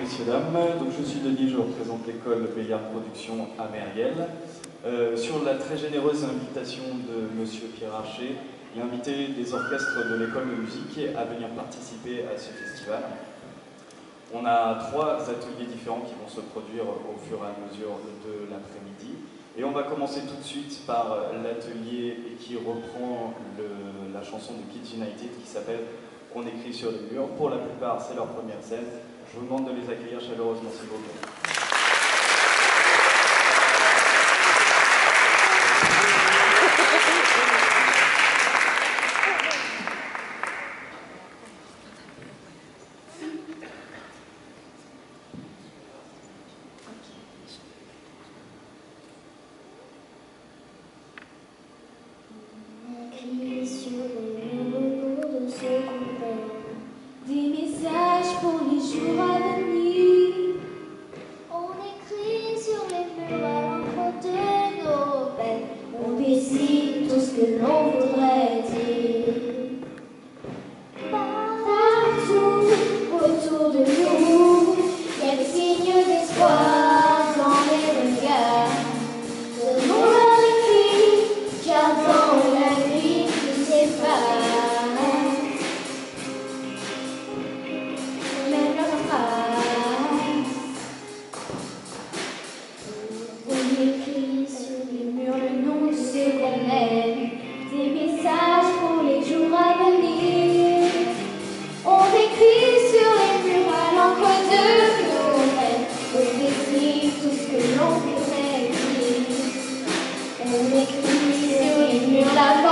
messieurs, dames. Donc, je suis Denis, je représente l'école Béliard Production à Mériel. Euh, sur la très généreuse invitation de Monsieur Pierre Archer, il a invité des orchestres de l'école de musique à venir participer à ce festival. On a trois ateliers différents qui vont se produire au fur et à mesure de l'après-midi. Et on va commencer tout de suite par l'atelier qui reprend la chanson de Kids United qui s'appelle On écrit sur les murs. Pour la plupart, c'est leur première scène. Je vous demande de les accueillir chaleureusement s'il vous plaît. Thank you.